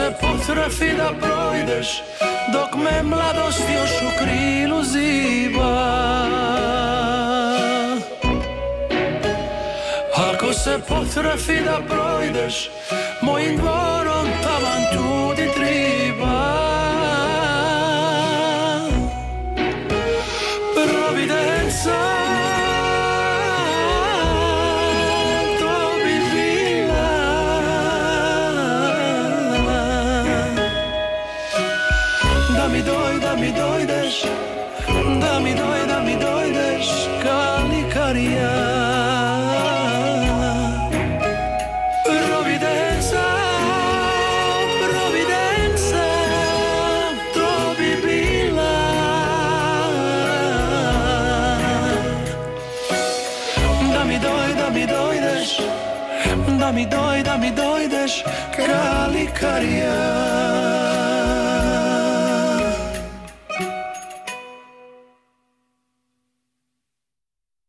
se potrefi da projdeš Dok me mladost još u krilu ziba. Ako se potrefi da projdeš Mojim dvorom tavan tudi triba. Providenca Da mi doj, da mi dojdeš Da mi doj, da mi dojdeš Kalikarija Providenza, Providenza, to bi Da mi doj, da mi dojdeš Da mi doj, da mi dojdeš Kalikarija